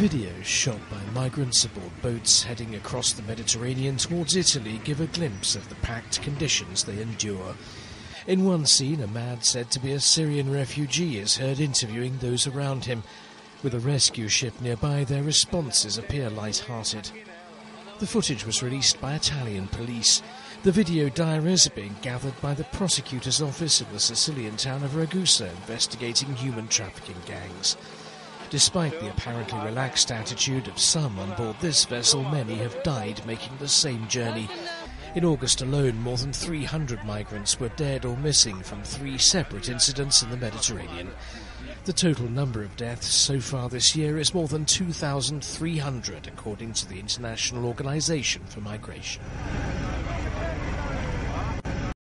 Videos shot by migrants aboard boats heading across the Mediterranean towards Italy give a glimpse of the packed conditions they endure. In one scene, a man said to be a Syrian refugee is heard interviewing those around him. With a rescue ship nearby, their responses appear light-hearted. The footage was released by Italian police. The video diaries are being gathered by the prosecutor's office in the Sicilian town of Ragusa investigating human trafficking gangs. Despite the apparently relaxed attitude of some on board this vessel, many have died making the same journey. In August alone, more than 300 migrants were dead or missing from three separate incidents in the Mediterranean. The total number of deaths so far this year is more than 2,300, according to the International Organization for Migration.